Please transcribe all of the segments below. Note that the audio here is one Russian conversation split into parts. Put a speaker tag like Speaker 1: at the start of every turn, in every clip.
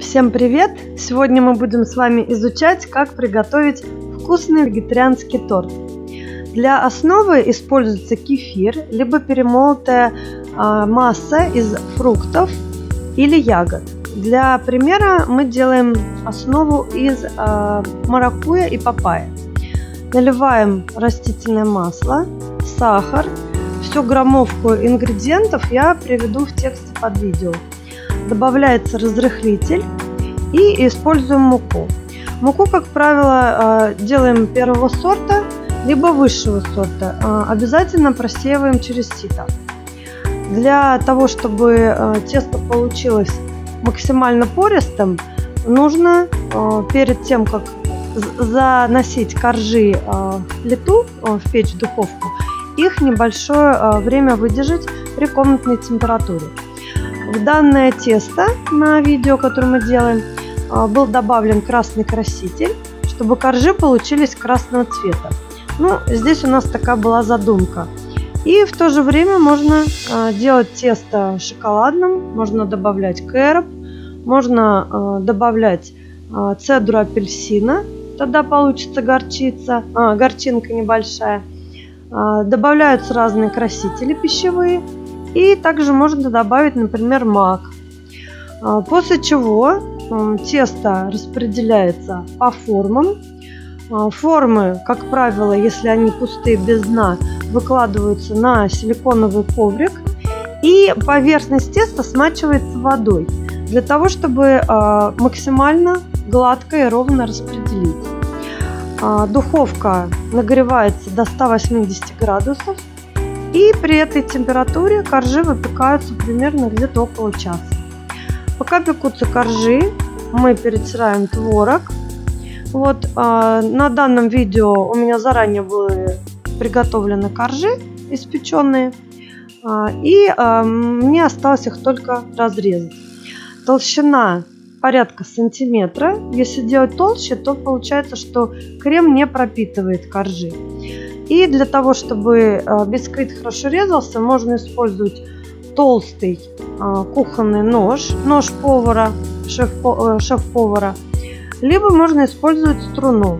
Speaker 1: Всем привет! Сегодня мы будем с вами изучать, как приготовить вкусный вегетарианский торт. Для основы используется кефир, либо перемолотая э, масса из фруктов или ягод. Для примера мы делаем основу из э, маракуя и папайя. Наливаем растительное масло, сахар, всю граммовку ингредиентов я приведу в тексте под видео добавляется разрыхлитель и используем муку. Муку, как правило, э, делаем первого сорта, либо высшего сорта. Э, обязательно просеиваем через сито. Для того, чтобы э, тесто получилось максимально пористым, нужно перед тем, как заносить коржи в плиту, в печь, в духовку, их небольшое время выдержать при комнатной температуре. В данное тесто на видео, которое мы делаем, а, был добавлен красный краситель, чтобы коржи получились красного цвета. Ну, здесь у нас такая была задумка. И в то же время можно а, делать тесто шоколадным, можно добавлять кэроп, можно а, добавлять цедру апельсина, тогда получится горчица, а, горчинка небольшая. Добавляются разные красители пищевые, и также можно добавить, например, мак. А, после чего тесто распределяется по формам. А, формы, как правило, если они пустые без дна, выкладываются на силиконовый коврик. И поверхность теста смачивается водой для того, чтобы а, максимально гладко и ровно распределить. Духовка нагревается до 180 градусов и при этой температуре коржи выпекаются примерно где-то около часа. Пока пекутся коржи, мы перетираем творог. Вот э, на данном видео у меня заранее были приготовлены коржи испеченные. Э, и э, мне осталось их только разрезать. Толщина порядка сантиметра. Если делать толще, то получается, что крем не пропитывает коржи. И для того, чтобы э, бисквит хорошо резался, можно использовать толстый э, кухонный нож, нож повара, э, шеф-повара, либо можно использовать струну.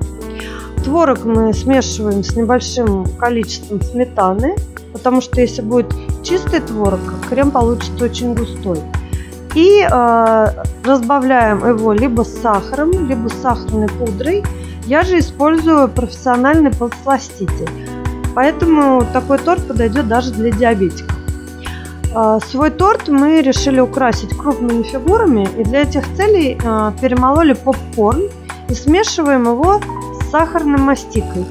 Speaker 1: Творог мы смешиваем с небольшим количеством сметаны, потому что если будет чистый творог, крем получится очень густой. И э, разбавляем его либо с сахаром, либо с сахарной пудрой, я же использую профессиональный подсластитель, поэтому такой торт подойдет даже для диабетиков. А, свой торт мы решили украсить крупными фигурами и для этих целей а, перемололи попкорн и смешиваем его с сахарной мастикой.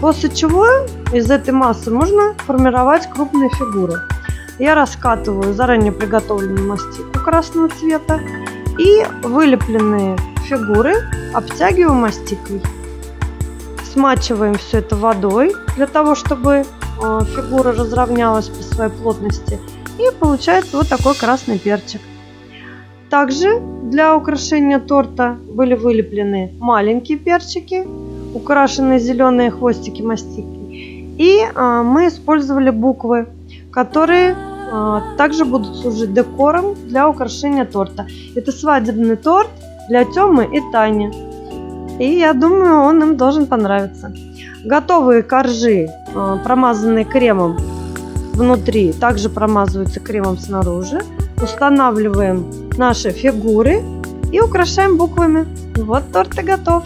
Speaker 1: После чего из этой массы можно формировать крупные фигуры. Я раскатываю заранее приготовленную мастику красного цвета и вылепленные фигуры обтягиваем мастикой. Смачиваем все это водой для того, чтобы э, фигура разровнялась по своей плотности. И получается вот такой красный перчик. Также для украшения торта были вылеплены маленькие перчики, украшенные зеленые хвостики мастики. И э, мы использовали буквы, которые э, также будут служить декором для украшения торта. Это свадебный торт для Тёмы и Тани. И я думаю, он им должен понравиться. Готовые коржи, э, промазанные кремом внутри, также промазываются кремом снаружи. Устанавливаем наши фигуры и украшаем буквами. Вот торт и готов.